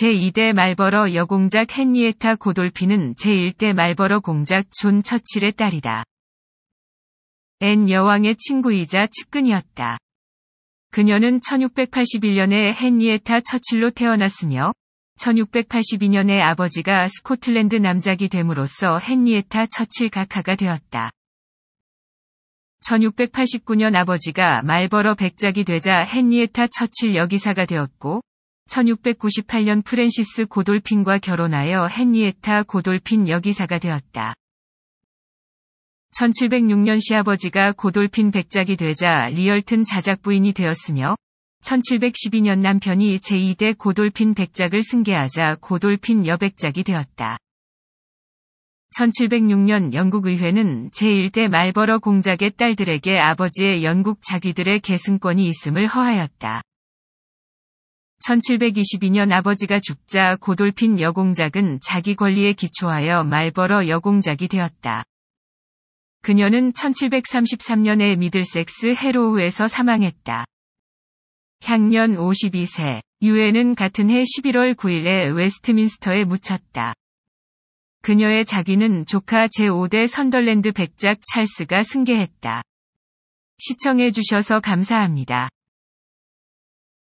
제2대 말버러 여공작 헨리에타 고돌핀은 제1대 말버러 공작 존 처칠의 딸이다. 앤 여왕의 친구이자 측근이었다. 그녀는 1681년에 헨리에타 처칠로 태어났으며 1682년에 아버지가 스코틀랜드 남작이 됨으로써 헨리에타 처칠 각하가 되었다. 1689년 아버지가 말버러 백작이 되자 헨리에타 처칠 여기사가 되었고 1698년 프랜시스 고돌핀과 결혼하여 헨리에타 고돌핀 여기사가 되었다. 1706년 시아버지가 고돌핀 백작이 되자 리얼튼 자작 부인이 되었으며 1712년 남편이 제2대 고돌핀 백작을 승계하자 고돌핀 여백작이 되었다. 1706년 영국 의회는 제1대 말버러 공작의 딸들에게 아버지의 영국 자기들의 계승권이 있음을 허하였다. 1722년 아버지가 죽자 고돌핀 여공작은 자기 권리에 기초하여 말버러 여공작이 되었다. 그녀는 1733년에 미들섹스 헤로우에서 사망했다. 향년 52세, 유해는 같은 해 11월 9일에 웨스트민스터에 묻혔다. 그녀의 작위는 조카 제5대 선덜랜드 백작 찰스가 승계했다. 시청해주셔서 감사합니다.